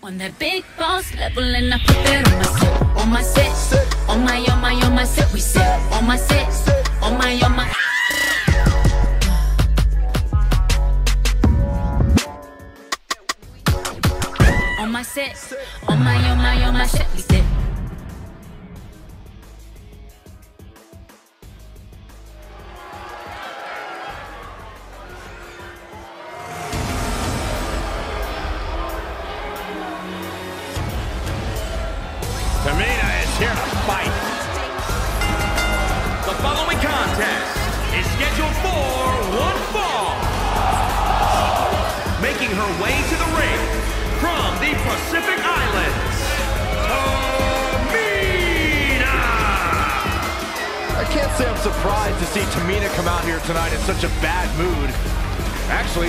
On that big boss level and I put that on my set, on my set, on my, on my, on my set, we set, on my set, on my, on my. On my set, on my, on my, on my set, we set. Making her way to the ring from the Pacific Islands, Tamina! I can't say I'm surprised to see Tamina come out here tonight in such a bad mood. Actually,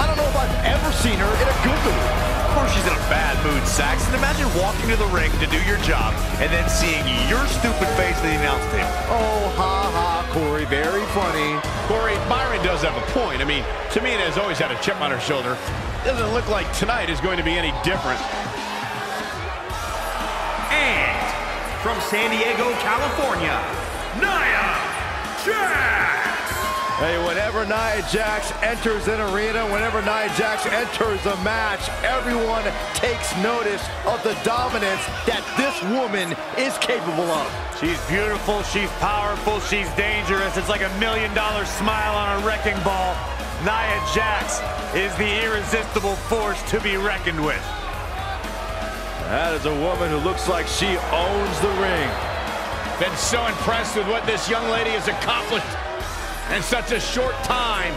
I don't know if I've ever seen she's in a bad mood, Saxton. Imagine walking to the ring to do your job and then seeing your stupid face at the announce table. Oh, ha ha, Corey, very funny. Corey, Byron does have a point. I mean, Tamina has always had a chip on her shoulder. Doesn't look like tonight is going to be any different. And from San Diego, California, Nia Jax! Hey, whenever Nia Jax enters an arena, whenever Nia Jax enters a match, everyone takes notice of the dominance that this woman is capable of. She's beautiful, she's powerful, she's dangerous. It's like a million dollar smile on a wrecking ball. Nia Jax is the irresistible force to be reckoned with. That is a woman who looks like she owns the ring. Been so impressed with what this young lady has accomplished in such a short time.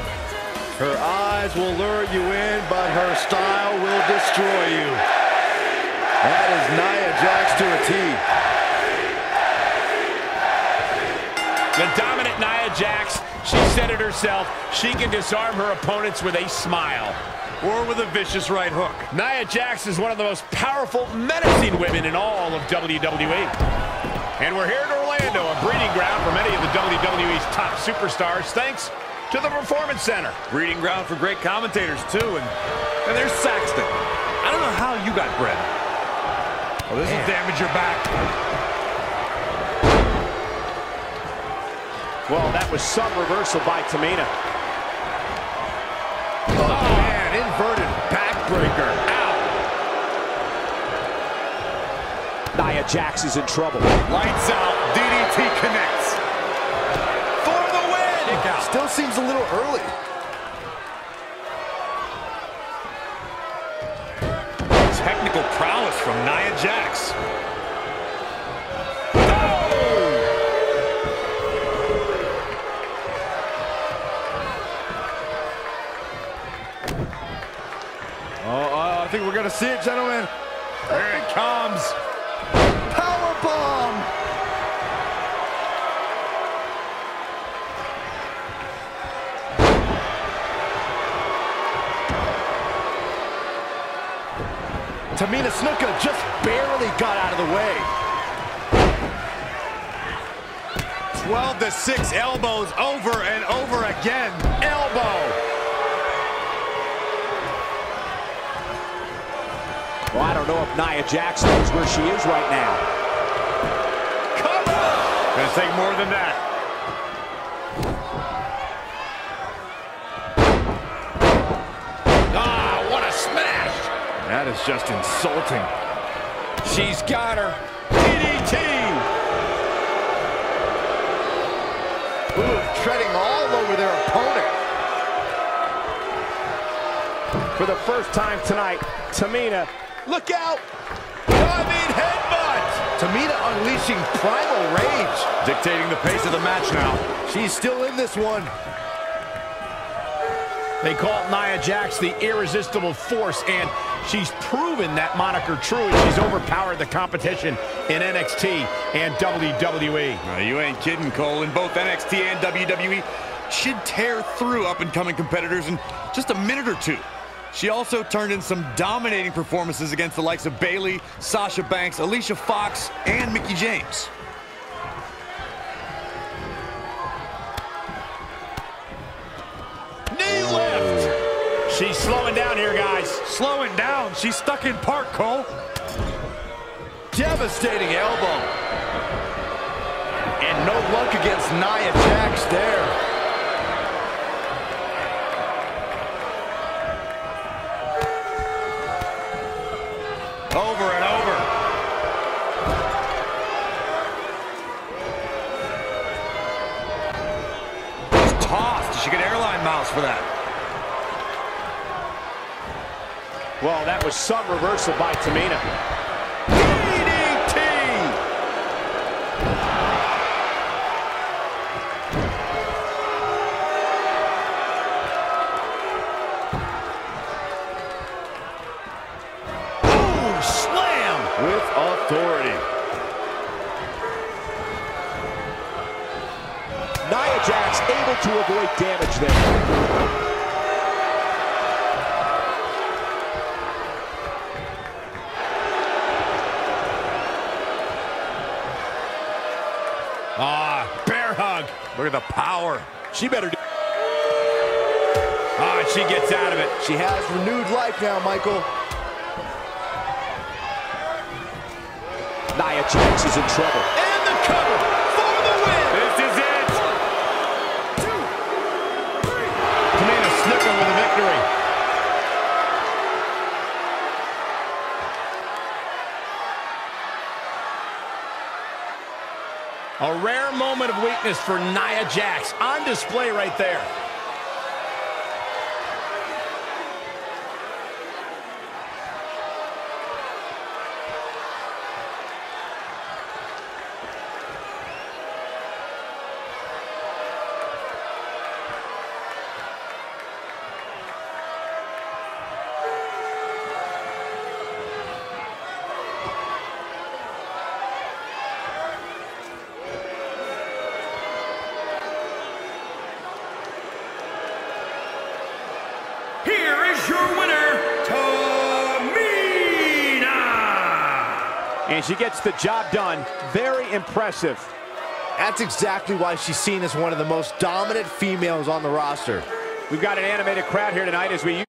Her eyes will lure you in, but her style will destroy you. That is Nia Jax to a T. The dominant Nia Jax, she said it herself, she can disarm her opponents with a smile. Or with a vicious right hook. Nia Jax is one of the most powerful, menacing women in all of WWE. And we're here in Orlando, a breeding ground for many of the WWE's top superstars, thanks to the Performance Center. Breeding ground for great commentators, too. And, and there's Saxton. I don't know how you got bred. Well, this will damage your back. Well, that was some reversal by Tamina. Oh, oh man, inverted backbreaker. Jax is in trouble. Lights out. DDT connects. For the win. Still seems a little early. Technical prowess from Nia Jax. Oh, I think we're gonna see it, gentlemen. Here it comes. Tamina Snuka just barely got out of the way. 12 to 6 elbows over and over again. Elbow. Well, I don't know if Nia Jax knows where she is right now. Gonna take more than that. That is just insulting. She's got her. DDT. Ooh, treading all over their opponent. For the first time tonight, Tamina, look out! Diving headbutt. Tamina unleashing primal rage. Dictating the pace of the match now. She's still in this one. They call Nia Jax the irresistible force, and she's proven that moniker true she's overpowered the competition in NXT and WWE. Uh, you ain't kidding, Cole. In both NXT and WWE, she'd tear through up-and-coming competitors in just a minute or two. She also turned in some dominating performances against the likes of Bayley, Sasha Banks, Alicia Fox, and Mickie James. Knee lift! She's slowing down here, guys. Slowing down. She's stuck in park, Cole. Devastating elbow. And no luck against Nia Jax there. Over and over. Tossed. She get airline miles for that. Well, that was some reversal by Tamina. DDT! Boom! Slam! With authority. Nia Jax able to avoid damage there. Ah, bear hug. Look at the power. She better do. Ah, she gets out of it. She has renewed life now, Michael. Nia Jax is in trouble. A rare moment of weakness for Nia Jax on display right there. she gets the job done. Very impressive. That's exactly why she's seen as one of the most dominant females on the roster. We've got an animated crowd here tonight as we...